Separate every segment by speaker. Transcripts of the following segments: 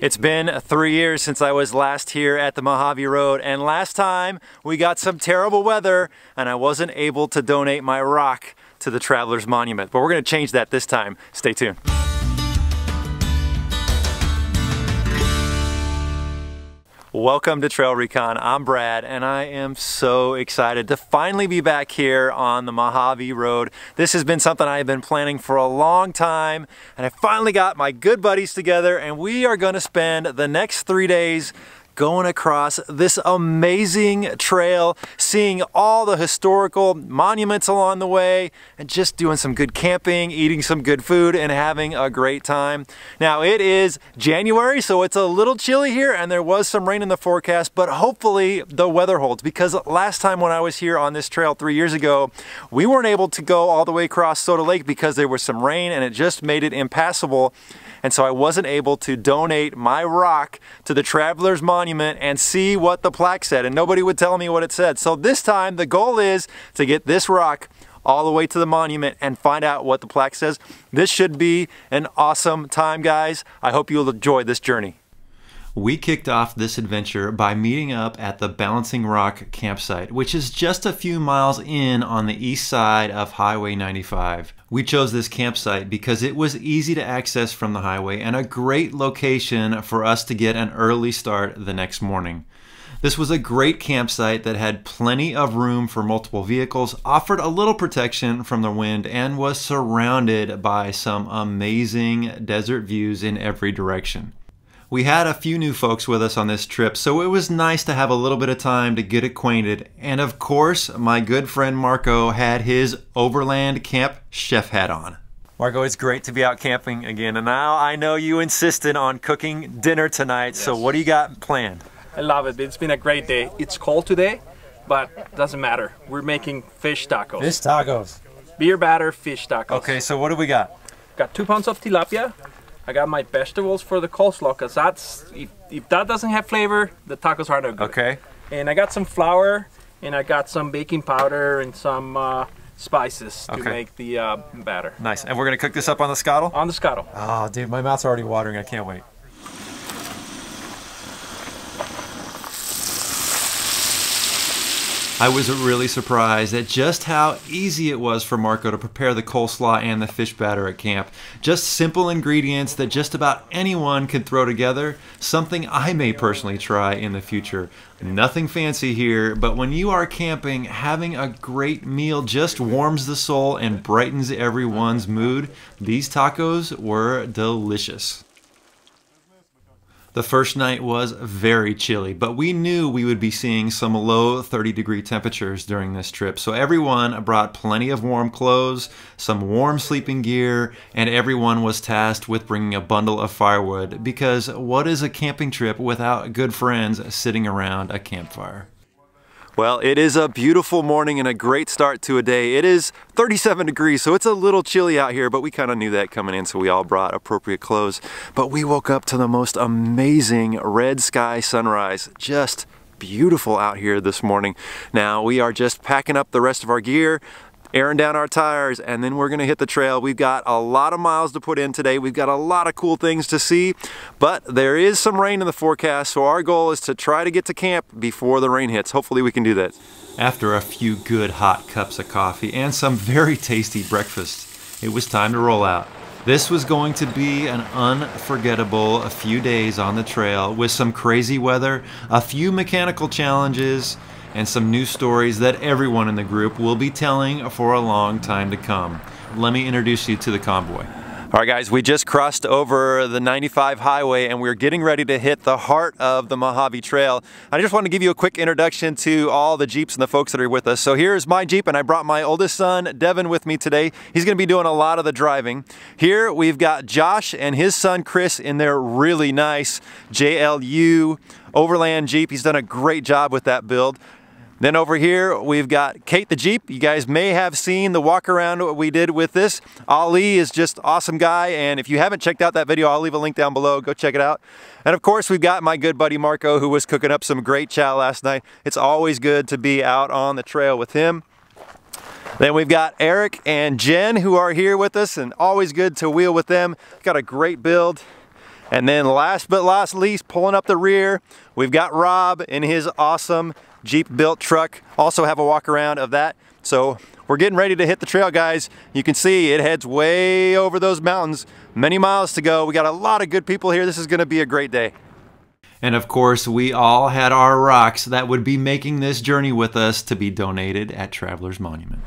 Speaker 1: It's been three years since I was last here at the Mojave Road and last time we got some terrible weather and I wasn't able to donate my rock to the Travelers Monument. But we're gonna change that this time. Stay tuned. Welcome to Trail Recon. I'm Brad and I am so excited to finally be back here on the Mojave Road. This has been something I have been planning for a long time and I finally got my good buddies together and we are going to spend the next three days going across this amazing trail, seeing all the historical monuments along the way, and just doing some good camping, eating some good food, and having a great time. Now it is January, so it's a little chilly here, and there was some rain in the forecast, but hopefully the weather holds, because last time when I was here on this trail three years ago, we weren't able to go all the way across Soda Lake because there was some rain and it just made it impassable and so I wasn't able to donate my rock to the Travelers Monument and see what the plaque said, and nobody would tell me what it said. So this time the goal is to get this rock all the way to the monument and find out what the plaque says. This should be an awesome time, guys. I hope you'll enjoy this journey. We kicked off this adventure by meeting up at the Balancing Rock campsite, which is just a few miles in on the east side of Highway 95. We chose this campsite because it was easy to access from the highway and a great location for us to get an early start the next morning. This was a great campsite that had plenty of room for multiple vehicles, offered a little protection from the wind, and was surrounded by some amazing desert views in every direction. We had a few new folks with us on this trip, so it was nice to have a little bit of time to get acquainted. And of course, my good friend Marco had his Overland Camp chef hat on. Marco, it's great to be out camping again. And now I know you insisted on cooking dinner tonight, yes. so what do you got planned?
Speaker 2: I love it. It's been a great day. It's cold today, but doesn't matter. We're making fish tacos.
Speaker 1: Fish tacos.
Speaker 2: Beer batter fish tacos.
Speaker 1: Okay, so what do we got?
Speaker 2: Got two pounds of tilapia, I got my vegetables for the coleslaw because that's if, if, that doesn't have flavor, the tacos are not good.
Speaker 1: Okay.
Speaker 2: And I got some flour and I got some baking powder and some uh, spices to okay. make the uh, batter.
Speaker 1: Nice. And we're gonna cook this up on the Skottle.
Speaker 2: On the Skottle.
Speaker 1: Oh, dude, my mouth's already watering. I can't wait. I was really surprised at just how easy it was for Marco to prepare the coleslaw and the fish batter at camp. Just simple ingredients that just about anyone can throw together, something I may personally try in the future. Nothing fancy here, but when you are camping, having a great meal just warms the soul and brightens everyone's mood. These tacos were delicious. The first night was very chilly, but we knew we would be seeing some low 30 degree temperatures during this trip. So everyone brought plenty of warm clothes, some warm sleeping gear, and everyone was tasked with bringing a bundle of firewood because what is a camping trip without good friends sitting around a campfire? Well, it is a beautiful morning and a great start to a day. It is 37 degrees, so it's a little chilly out here, but we kind of knew that coming in, so we all brought appropriate clothes. But we woke up to the most amazing red sky sunrise. Just beautiful out here this morning. Now we are just packing up the rest of our gear, airing down our tires, and then we're gonna hit the trail. We've got a lot of miles to put in today. We've got a lot of cool things to see, but there is some rain in the forecast, so our goal is to try to get to camp before the rain hits. Hopefully we can do that. After a few good hot cups of coffee and some very tasty breakfast, it was time to roll out. This was going to be an unforgettable few days on the trail with some crazy weather, a few mechanical challenges, and some new stories that everyone in the group will be telling for a long time to come. Let me introduce you to the convoy. All right guys, we just crossed over the 95 highway and we're getting ready to hit the heart of the Mojave Trail. I just want to give you a quick introduction to all the Jeeps and the folks that are with us. So here's my Jeep and I brought my oldest son, Devin, with me today. He's going to be doing a lot of the driving. Here we've got Josh and his son Chris in their really nice JLU Overland Jeep. He's done a great job with that build. Then over here, we've got Kate the Jeep. You guys may have seen the walk around we did with this. Ali is just awesome guy. And if you haven't checked out that video, I'll leave a link down below. Go check it out. And of course, we've got my good buddy Marco, who was cooking up some great chow last night. It's always good to be out on the trail with him. Then we've got Eric and Jen who are here with us and always good to wheel with them. Got a great build.
Speaker 3: And then last but not least, pulling up the rear, we've got Rob in his awesome Jeep built truck. Also have a walk around of that. So we're getting ready to hit the trail, guys. You can see it heads way over those mountains. Many miles to go. We got a lot of good people here. This is gonna be a great day.
Speaker 1: And of course, we all had our rocks that would be making this journey with us to be donated at Traveler's Monument.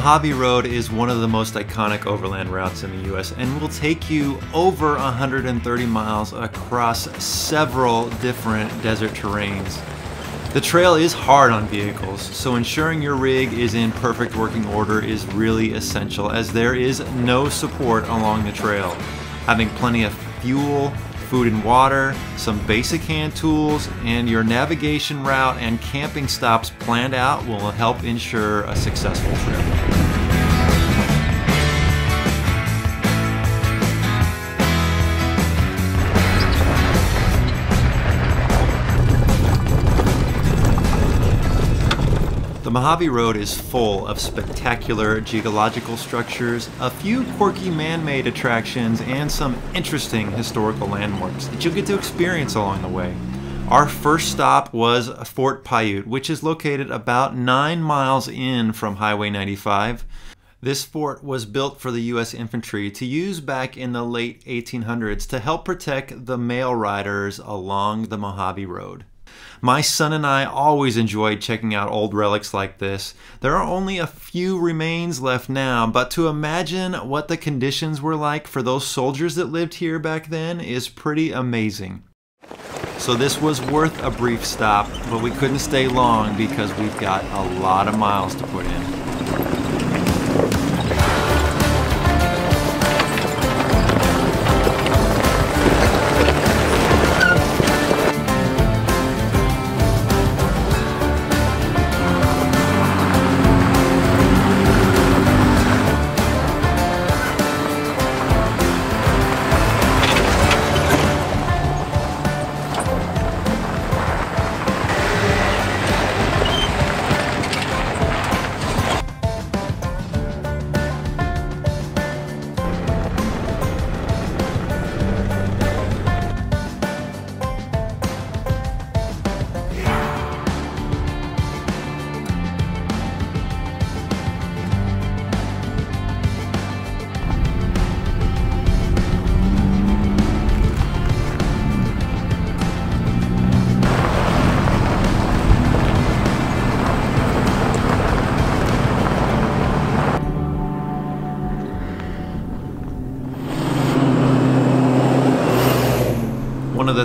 Speaker 1: Mojave Road is one of the most iconic overland routes in the US and will take you over 130 miles across several different desert terrains. The trail is hard on vehicles, so ensuring your rig is in perfect working order is really essential as there is no support along the trail. Having plenty of fuel, food and water, some basic hand tools, and your navigation route and camping stops planned out will help ensure a successful trip. The Mojave Road is full of spectacular geological structures, a few quirky man-made attractions, and some interesting historical landmarks that you'll get to experience along the way. Our first stop was Fort Paiute, which is located about 9 miles in from Highway 95. This fort was built for the U.S. infantry to use back in the late 1800s to help protect the mail riders along the Mojave Road. My son and I always enjoyed checking out old relics like this. There are only a few remains left now, but to imagine what the conditions were like for those soldiers that lived here back then is pretty amazing. So this was worth a brief stop, but we couldn't stay long because we've got a lot of miles to put in.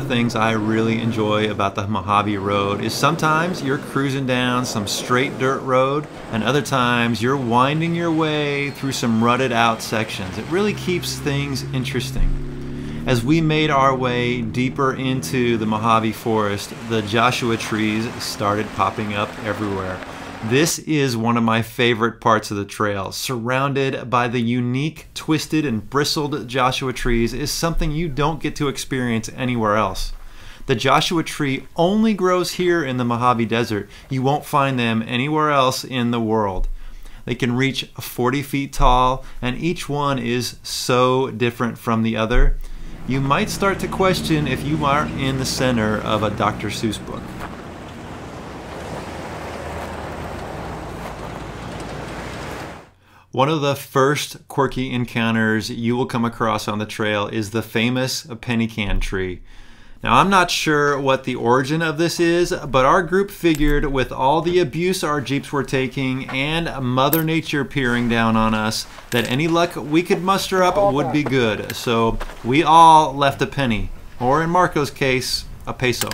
Speaker 1: The things I really enjoy about the Mojave Road is sometimes you're cruising down some straight dirt road, and other times you're winding your way through some rutted out sections. It really keeps things interesting. As we made our way deeper into the Mojave Forest, the Joshua trees started popping up everywhere. This is one of my favorite parts of the trail. Surrounded by the unique, twisted, and bristled Joshua trees is something you don't get to experience anywhere else. The Joshua tree only grows here in the Mojave Desert. You won't find them anywhere else in the world. They can reach 40 feet tall, and each one is so different from the other. You might start to question if you are in the center of a Dr. Seuss book. One of the first quirky encounters you will come across on the trail is the famous penny can tree. Now, I'm not sure what the origin of this is, but our group figured with all the abuse our Jeeps were taking and Mother Nature peering down on us, that any luck we could muster up would be good. So we all left a penny, or in Marco's case, a peso.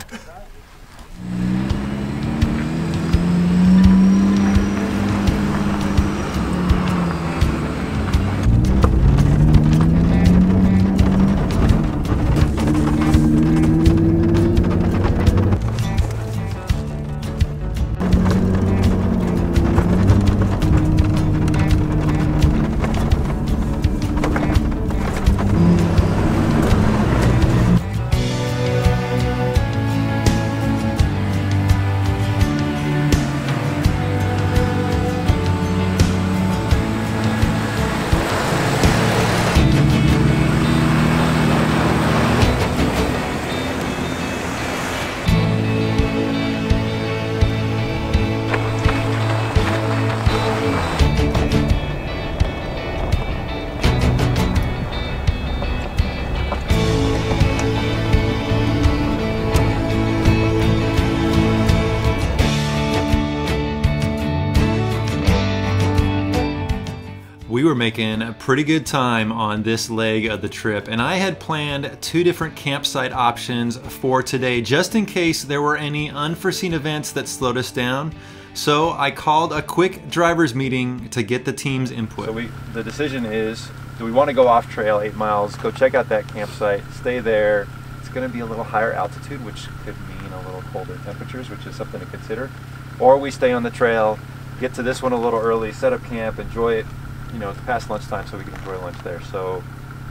Speaker 1: Were making a pretty good time on this leg of the trip, and I had planned two different campsite options for today just in case there were any unforeseen events that slowed us down. So I called a quick driver's meeting to get the team's input.
Speaker 3: So we, the decision is, do we want to go off trail eight miles, go check out that campsite, stay there. It's going to be a little higher altitude, which could mean a little colder temperatures, which is something to consider. Or we stay on the trail, get to this one a little early, set up camp, enjoy it. You know, it's past lunchtime, so we can enjoy lunch there. So,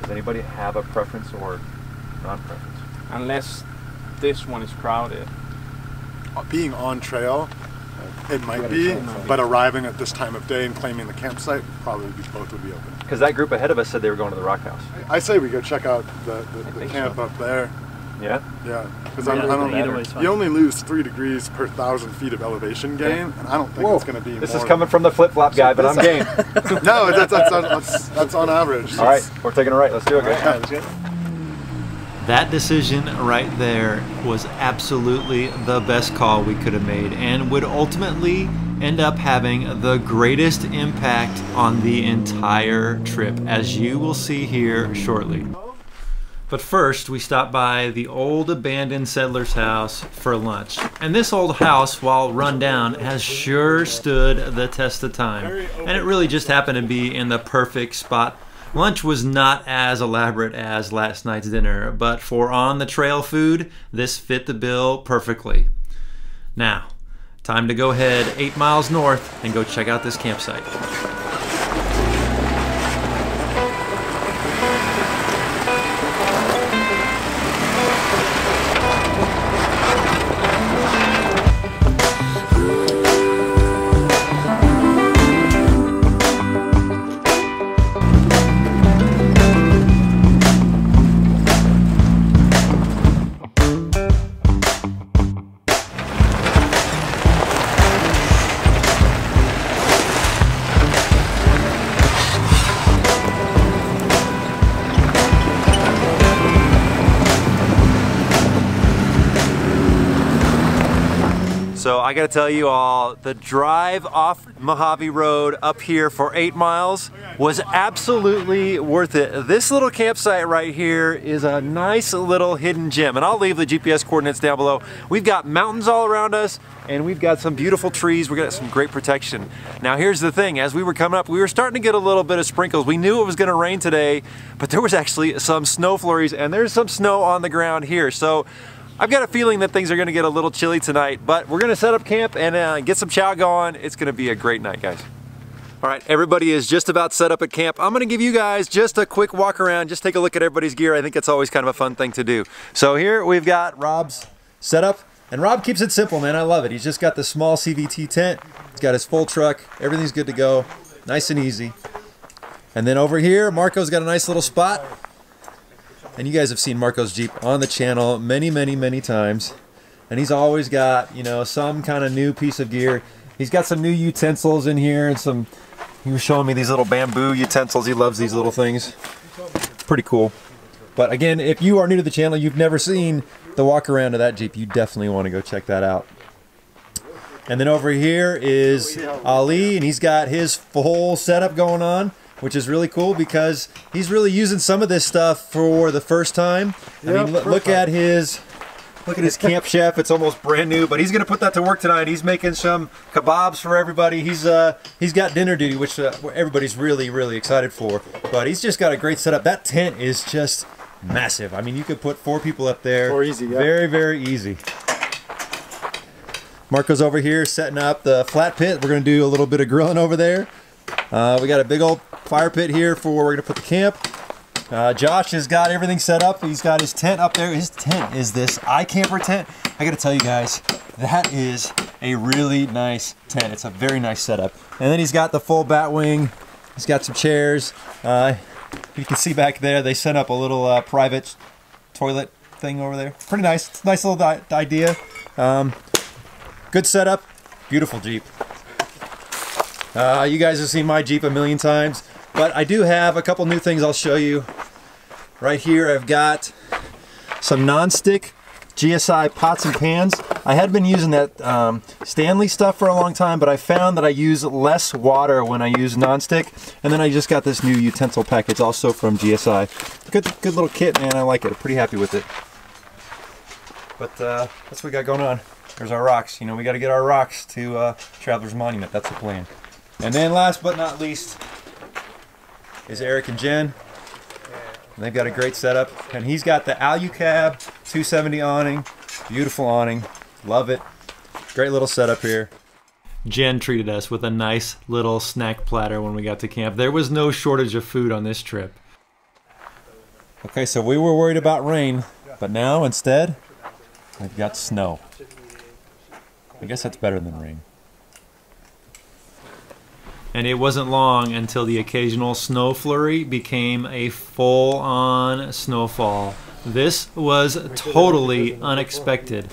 Speaker 3: does anybody have a preference or non-preference?
Speaker 2: Unless this one is crowded.
Speaker 4: Uh, being on trail, uh, it might be, but arriving at this time of day and claiming the campsite, probably be, both would be open.
Speaker 3: Because that group ahead of us said they were going to the Rock House.
Speaker 4: I say we go check out the, the, the camp
Speaker 3: so.
Speaker 4: up there.
Speaker 3: Yeah.
Speaker 4: Yeah, because
Speaker 3: Yeah,
Speaker 4: I don't.
Speaker 3: either way's
Speaker 4: You only lose three degrees per thousand feet of elevation gain, and I don't think
Speaker 3: Whoa.
Speaker 4: it's going to be.
Speaker 3: This
Speaker 4: more
Speaker 3: is coming from the flip-flop guy, but I'm game.
Speaker 4: no, that's, that's, that's, that's on average.
Speaker 3: All right, we're taking a right. Let's do it, guys.
Speaker 4: Yeah,
Speaker 1: That decision right there was absolutely the best call we could have made and would ultimately end up having the greatest impact on the entire trip, as you will see here shortly. But first, we stopped by the old abandoned settler's house for lunch. And this old house, while run down, has sure stood the test of time. And it really just happened to be in the perfect spot. Lunch was not as elaborate as last night's dinner, but for on the trail food, this fit the bill perfectly. Now, time to go ahead eight miles north and go check out this campsite. I got to tell you all, the drive off Mojave Road up here for eight miles was absolutely worth it. This little campsite right here is a nice little hidden gem, and I'll leave the GPS coordinates down below. We've got mountains all around us, and we've got some beautiful trees. We've got some great protection. Now here's the thing, as we were coming up, we were starting to get a little bit of sprinkles. We knew it was gonna rain today, but there was actually some snow flurries, and there's some snow on the ground here. So I've got a feeling that things are gonna get a little chilly tonight, but we're gonna set up camp and uh, get some chow going. It's gonna be a great night, guys. All right, everybody is just about set up at camp. I'm gonna give you guys just a quick walk around, just take a look at everybody's gear. I think it's always kind of a fun thing to do. So here we've got Rob's setup, and Rob keeps it simple, man. I love it. He's just got the small CVT tent. He's got his full truck. Everything's good to go, nice and easy. And then over here, Marco's got a nice little spot. And you guys have seen Marco's Jeep on the channel many, many, many times. And he's always got, you know, some kind of new piece of gear. He's got some new utensils in here and some, he was showing me these little bamboo utensils. He loves these little things. Pretty cool. But again, if you are new to the channel, you've never seen the walk around of that Jeep, you definitely want to go check that out. And then over here is Ali, and he's got his full setup going on, which is really cool because he's really using some of this stuff for the first time. I mean, look, look at his look at his camp chef. It's almost brand new, but he's gonna put that to work tonight. He's making some kebabs for everybody. He's uh he's got dinner duty, which uh, everybody's really really excited for. But he's just got a great setup. That tent is just massive. I mean, you could put four people up there.
Speaker 4: Four easy, yeah.
Speaker 1: Very very easy. Marco's over here setting up the flat pit. We're gonna do a little bit of grilling over there. Uh, we got a big old fire pit here for where we're gonna put the camp. Uh, Josh has got everything set up. He's got his tent up there. His tent is this iCamper tent. I gotta tell you guys, that is a really nice tent. It's a very nice setup. And then he's got the full bat wing. He's got some chairs. Uh, you can see back there, they set up a little uh, private toilet thing over there. Pretty nice. It's a nice little idea. Um, good setup. Beautiful Jeep. Uh, you guys have seen my Jeep a million times, but I do have a couple new things I'll show you. Right here, I've got some non-stick
Speaker 3: GSI pots and pans. I had been using that um, Stanley stuff for a long time, but I found that I use less water when I use nonstick. And then I just got this new utensil package also from GSI. Good, good little kit, man. I like it. I'm pretty happy with it. But uh, that's what we got going on. There's our rocks. You know, we got to get our rocks to uh, Traveler's Monument. That's the plan. And then last but not least is Eric and Jen. And they've got a great setup. And he's got the Alucab 270 awning. Beautiful awning. Love it. Great little setup here.
Speaker 1: Jen treated us with a nice little snack platter when we got to camp. There was no shortage of food on this trip.
Speaker 3: Okay, so we were worried about rain, but now instead, we've got snow. I guess that's better than rain.
Speaker 1: And it wasn't long until the occasional snow flurry became a full on snowfall. This was totally unexpected.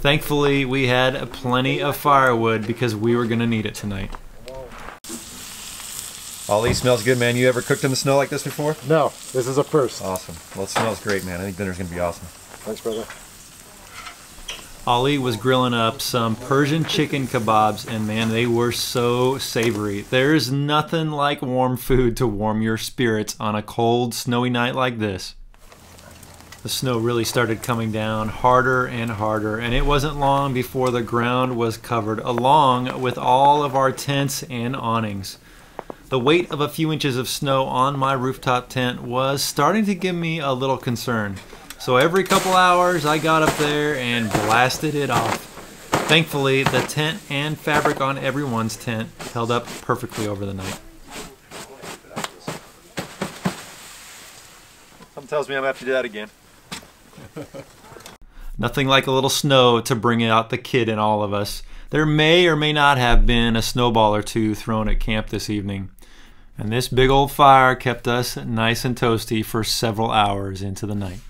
Speaker 1: Thankfully, we had plenty of firewood because we were going to need it tonight.
Speaker 3: Ali smells good, man. You ever cooked in the snow like this before?
Speaker 4: No, this is a first.
Speaker 3: Awesome. Well, it smells great, man. I think dinner's going to be awesome.
Speaker 4: Thanks, brother.
Speaker 1: Ali was grilling up some Persian chicken kebabs, and man, they were so savory. There's nothing like warm food to warm your spirits on a cold, snowy night like this. The snow really started coming down harder and harder, and it wasn't long before the ground was covered, along with all of our tents and awnings. The weight of a few inches of snow on my rooftop tent was starting to give me a little concern. So every couple hours I got up there and blasted it off. Thankfully, the tent and fabric on everyone's tent held up perfectly over the night.
Speaker 3: Something tells me I'm going to have to do that again.
Speaker 1: Nothing like a little snow to bring out the kid in all of us. There may or may not have been a snowball or two thrown at camp this evening. And this big old fire kept us nice and toasty for several hours into the night.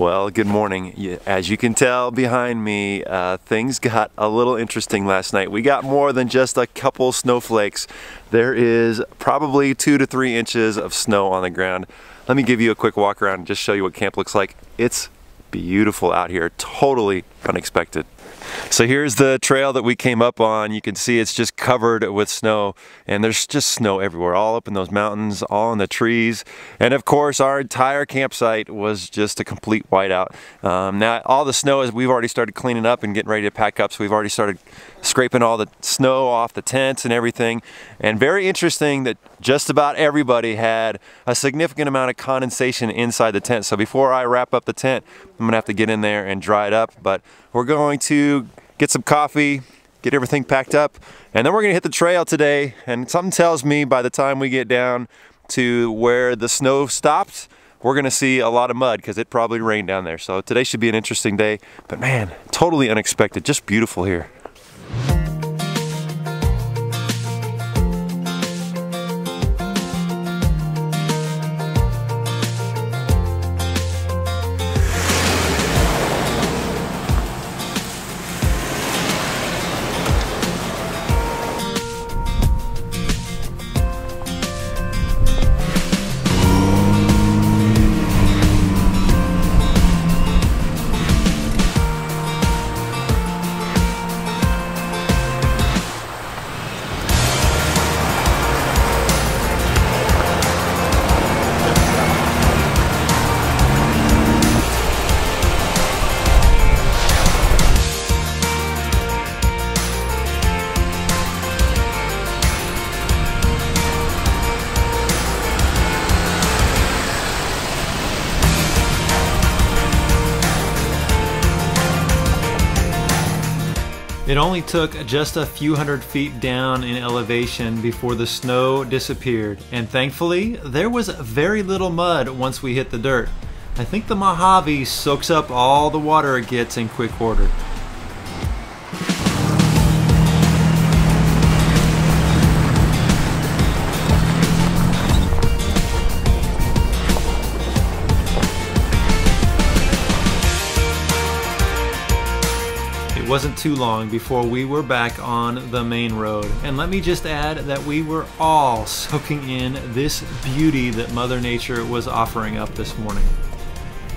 Speaker 3: Well, good morning. As you can tell behind me, uh, things got a little interesting last night. We got more than just a couple snowflakes. There is probably two to three inches of snow on the ground. Let me give you a quick walk around and just show you what camp looks like. It's beautiful out here, totally unexpected. So here's the trail that we came up on. You can see it's just covered with snow and there's just snow everywhere, all up in those mountains, all in the trees. And of course, our entire campsite was just a complete whiteout. Um, now, all the snow is, we've already started cleaning up and getting ready to pack up. So we've already started scraping all the snow off the tents and everything. And very interesting that just about everybody had a significant amount of condensation inside the tent. So before I wrap up the tent, I'm gonna have to get in there and dry it up. But we're going to get some coffee, get everything packed up, and then we're gonna hit the trail today. And something tells me by the time we get down to where the snow stopped, we're gonna see a lot of mud because it probably rained down there. So today should be an interesting day, but man, totally unexpected, just beautiful here.
Speaker 1: Only took just a few hundred feet down in elevation before the snow disappeared, and thankfully, there was very little mud once we hit the dirt. I think the Mojave soaks up all the water it gets in quick order. Wasn't too long before we were back on the main road. And let me just add that we were all soaking in this beauty that Mother Nature was offering up this morning.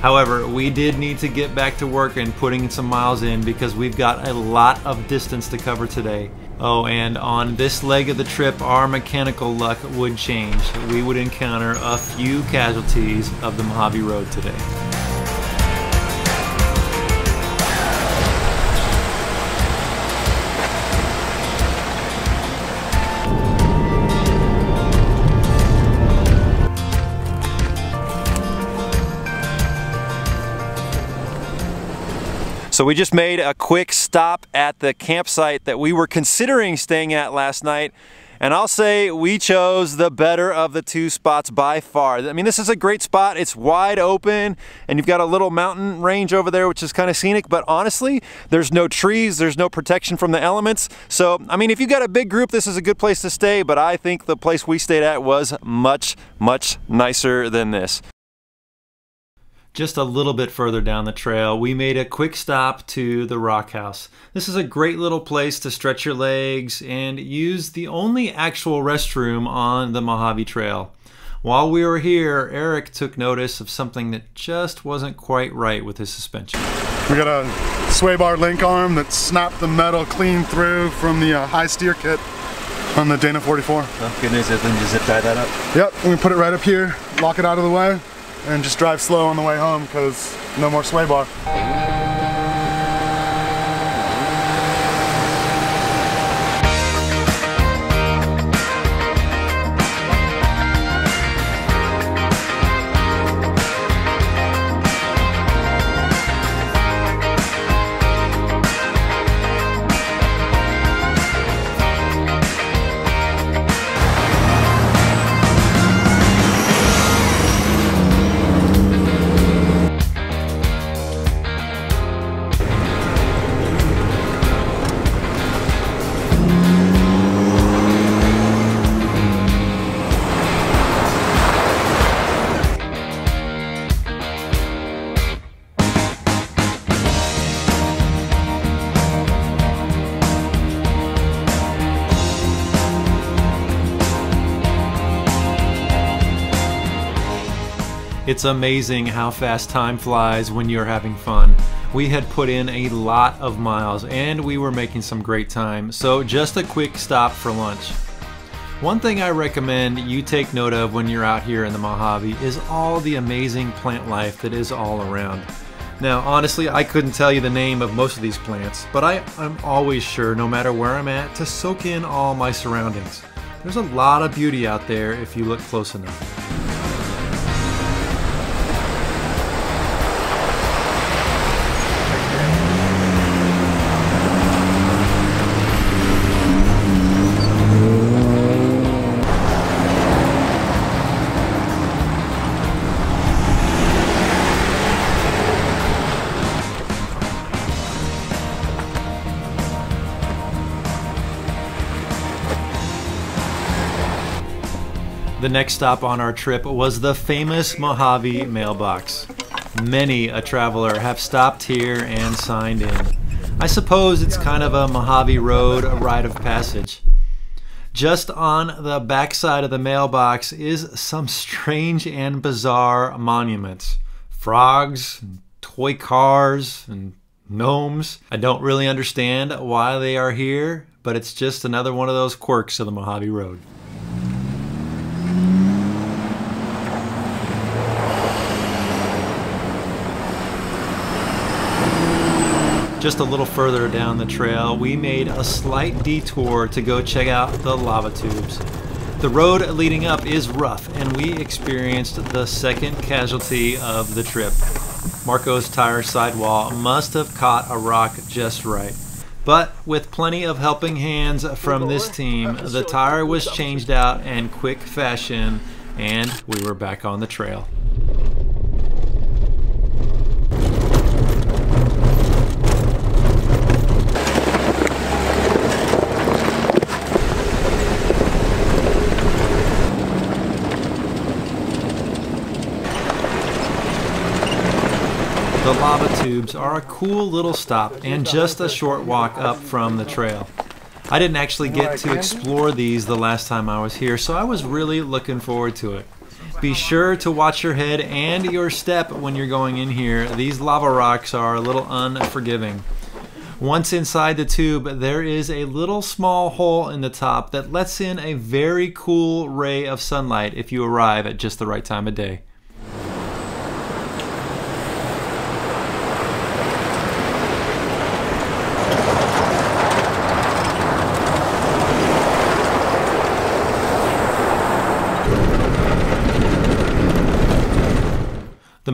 Speaker 1: However, we did need to get back to work and putting some miles in because we've got a lot of distance to cover today. Oh, and on this leg of the trip, our mechanical luck would change. We would encounter a few casualties of the Mojave Road today.
Speaker 3: So we just made a quick stop at the campsite that we were considering staying at last night. And I'll say we chose the better of the two spots by far. I mean, this is a great spot. It's wide open and you've got a little mountain range over there, which is kind of scenic. But honestly, there's no trees, there's no protection from the elements. So, I mean, if you've got a big group, this is a good place to stay. But I think the place we stayed at was much, much nicer than this.
Speaker 1: Just a little bit further down the trail, we made a quick stop to the Rock House. This is a great little place to stretch your legs and use the only actual restroom on the Mojave Trail. While we were here, Eric took notice of something that just wasn't quite right with his suspension.
Speaker 4: We got a sway bar link arm that snapped the metal clean through from the uh, high steer kit on the Dana 44.
Speaker 5: Oh goodness, then just zip tie that up?
Speaker 4: Yep, we put it right up here, lock it out of the way, and just drive slow on the way home because no more sway bar.
Speaker 1: It's amazing how fast time flies when you're having fun. We had put in a lot of miles and we were making some great time, so just a quick stop for lunch. One thing I recommend you take note of when you're out here in the Mojave is all the amazing plant life that is all around. Now, honestly, I couldn't tell you the name of most of these plants, but I, am always sure, no matter where I'm at, to soak in all my surroundings. There's a lot of beauty out there if you look close enough. Next stop on our trip was the famous Mojave mailbox. Many a traveler have stopped here and signed in. I suppose it's kind of a Mojave Road a rite of passage. Just on the backside of the mailbox is some strange and bizarre monuments. Frogs, toy cars, and gnomes. I don't really understand why they are here, but it's just another one of those quirks of the Mojave Road. Just a little further down the trail, we made a slight detour to go check out the lava tubes. The road leading up is rough, and we experienced the second casualty of the trip. Marco's tire sidewall must have caught a rock just right. But with plenty of helping hands from this team, the tire was changed out in quick fashion, and we were back on the trail. The lava tubes are a cool little stop and just a short walk up from the trail. I didn't actually get to explore these the last time I was here, so I was really looking forward to it. Be sure to watch your head and your step when you're going in here. These lava rocks are a little unforgiving. Once inside the tube, there is a little small hole in the top that lets in a very cool ray of sunlight if you arrive at just the right time of day.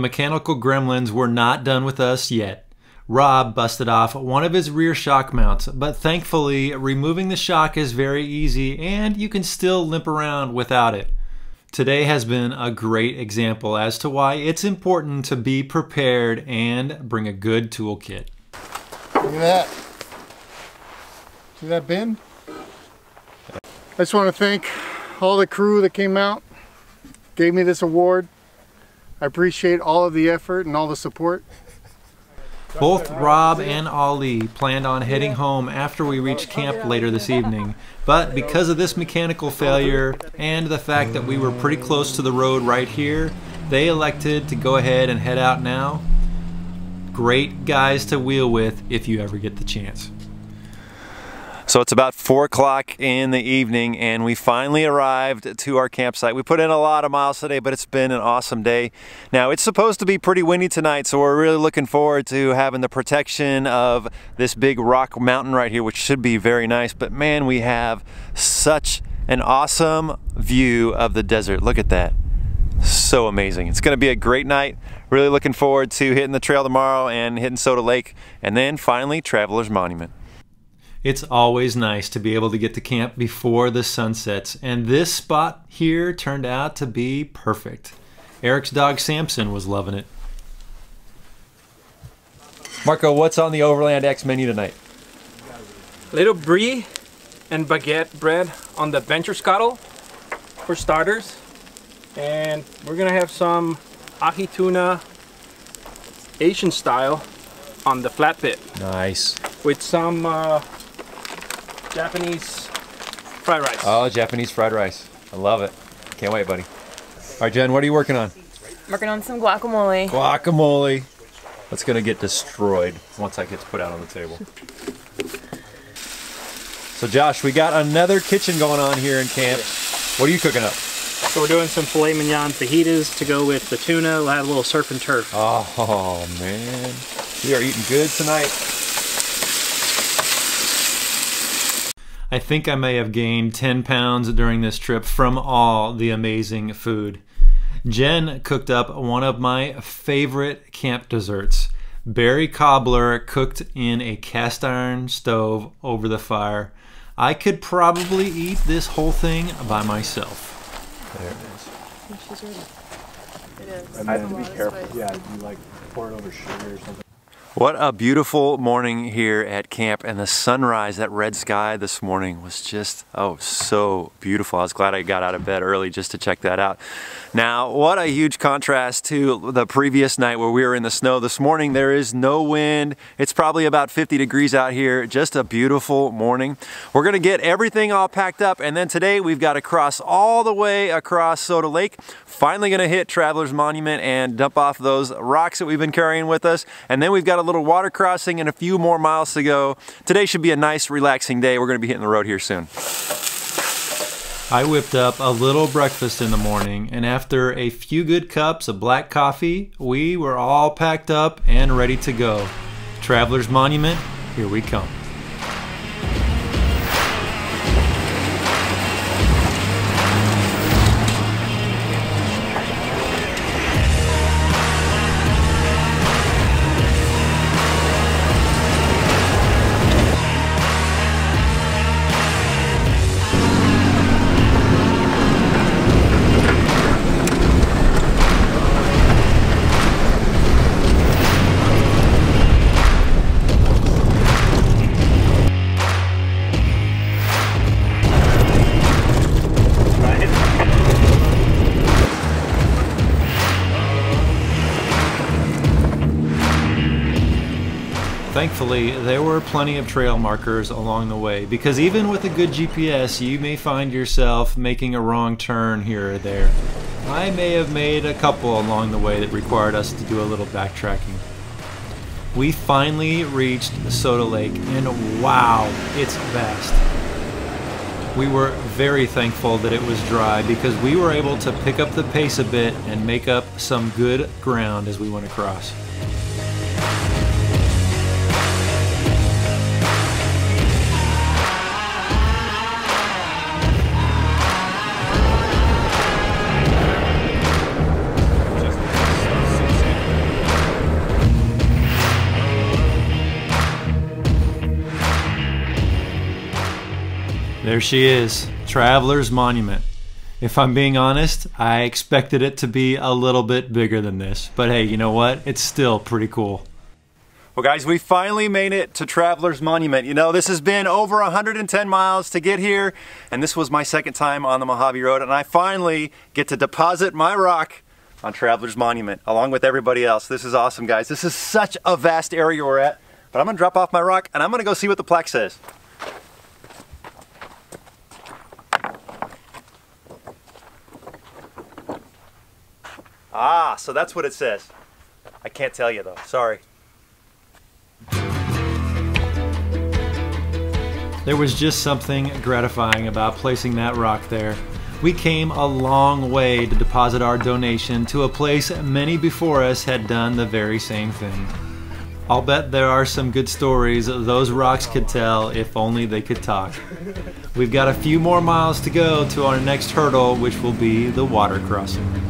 Speaker 1: Mechanical gremlins were not done with us yet. Rob busted off one of his rear shock mounts, but thankfully, removing the shock is very easy and you can still limp around without it. Today has been a great example as to why it's important to be prepared and bring a good toolkit.
Speaker 6: Look at that. See that bin? I just want to thank all the crew that came out, gave me this award. I appreciate all of the effort and all the support.
Speaker 1: Both Rob and Ali planned on heading home after we reached oh, camp later this evening, but because of this mechanical failure and the fact that we were pretty close to the road right here, they elected to go ahead and head out now. Great guys to wheel with if you ever get the chance.
Speaker 3: So it's about four o'clock in the evening and we finally arrived to our campsite. We put in a lot of miles today, but it's been an awesome day. Now it's supposed to be pretty windy tonight, so we're really looking forward to having the protection of this big rock mountain right here, which should be very nice. But man, we have such an awesome view of the desert. Look at that. So amazing. It's gonna be a great night. Really looking forward to hitting the trail tomorrow and hitting Soda Lake and then finally Traveler's Monument.
Speaker 1: It's always nice to be able to get to camp before the sun sets, and this spot here turned out to be perfect. Eric's dog Samson was loving it.
Speaker 3: Marco, what's on the Overland X menu tonight?
Speaker 2: Little brie and baguette bread on the venture Skottle for starters. And we're gonna have some ahi tuna Asian style on the flat pit
Speaker 3: Nice.
Speaker 2: with some uh, Japanese fried rice.
Speaker 3: Oh, Japanese fried rice. I love it. Can't wait, buddy. All right, Jen, what are you working on?
Speaker 7: Working on some guacamole.
Speaker 3: Guacamole. That's gonna get destroyed once that gets put out on the table. So Josh, we got another kitchen going on here in camp. What are you cooking up?
Speaker 8: So we're doing some filet mignon fajitas to go with the tuna. We'll have a little surf and turf.
Speaker 3: Oh man, we are eating good tonight.
Speaker 1: I think I may have gained 10 pounds during this trip from all the amazing food. Jen cooked up one of my favorite camp desserts berry cobbler cooked in a cast iron stove over the fire. I could probably eat this whole thing by myself.
Speaker 3: There it is. She's ready.
Speaker 7: It is.
Speaker 5: I have to be careful. Yeah, you like pour it over sugar or something.
Speaker 3: What a beautiful morning here at camp and the sunrise, that red sky this morning was just, oh, so beautiful. I was glad I got out of bed early just to check that out. Now, what a huge contrast to the previous night where we were in the snow. This morning there is no wind. It's probably about 50 degrees out here. Just a beautiful morning. We're gonna get everything all packed up and then today we've got to cross all the way across Soda Lake. Finally gonna hit Traveler's Monument and dump off those rocks that we've been carrying with us. And then we've got a little water crossing and a few more miles to go. Today should be a nice relaxing day. We're gonna be hitting the road here soon.
Speaker 1: I whipped up a little breakfast in the morning, and after a few good cups of black coffee, we were all packed up and ready to go. Traveler's Monument, here we come. Thankfully, there were plenty of trail markers along the way because even with a good GPS, you may find yourself making a wrong turn here or there. I may have made a couple along the way that required us to do a little backtracking. We finally reached Soda Lake, and wow, it's vast. We were very thankful that it was dry because we were able to pick up the pace a bit and make up some good ground as we went across. There she is, Traveler's Monument. If I'm being honest, I expected it to be a little bit bigger than this. But hey, you know what? It's still pretty cool.
Speaker 3: Well guys, we finally made it to Traveler's Monument. You know, this has been over 110 miles to get here, and this was my second time on the Mojave Road, and I finally get to deposit my rock on Traveler's Monument, along with everybody else. This is awesome, guys. This is such a vast area we're at, but I'm gonna drop off my rock, and I'm gonna go see what the plaque says. Ah, so that's what it says. I can't tell you though, sorry.
Speaker 1: There was just something gratifying about placing that rock there. We came a long way to deposit our donation to a place many before us had done the very same thing. I'll bet there are some good stories those rocks could tell if only they could talk. We've got a few more miles to go to our next hurdle, which will be the water crossing.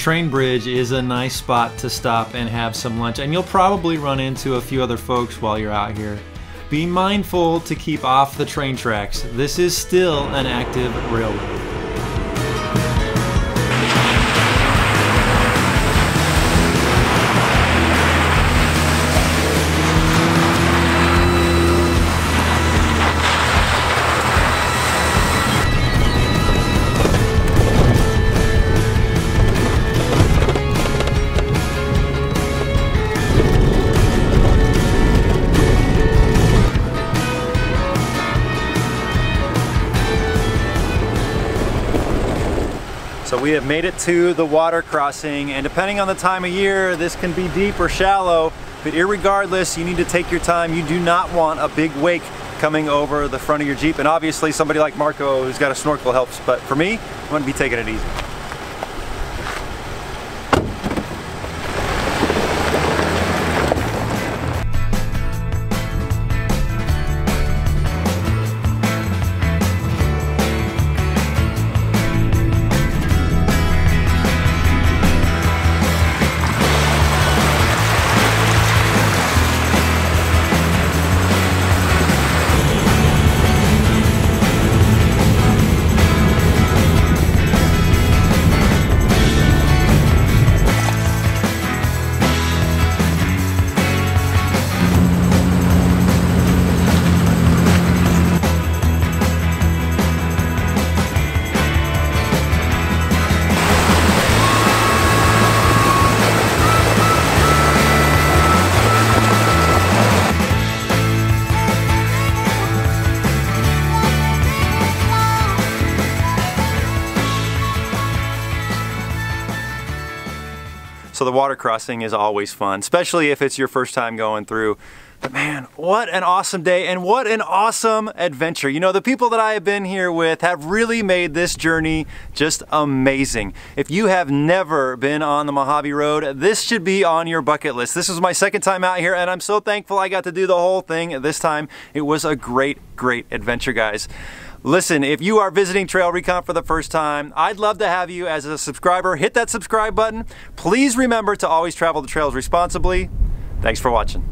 Speaker 1: Train bridge is a nice spot to stop and have some lunch, and you'll probably run into a few other folks while you're out here. Be mindful to keep off the train tracks. This is still an active railroad.
Speaker 3: We have made it to the water crossing and depending on the time of year, this can be deep or shallow, but irregardless, you need to take your time. You do not want a big wake coming over the front of your Jeep. And obviously somebody like Marco who's got a snorkel helps, but for me, I'm gonna be taking it easy. Water crossing is always fun, especially if it's your first time going through.
Speaker 1: But man, what an awesome day and what an awesome adventure. You know, the people that I have been here with have really made this journey just amazing. If you have never been on the Mojave Road, this should be on your bucket list. This was my second time out here and I'm so thankful I got to do the whole thing this time. It was a great, great adventure, guys. Listen, if you are visiting Trail Recon for the first time, I'd love to have you as a subscriber. Hit that subscribe button. Please remember to always travel the trails responsibly. Thanks for watching.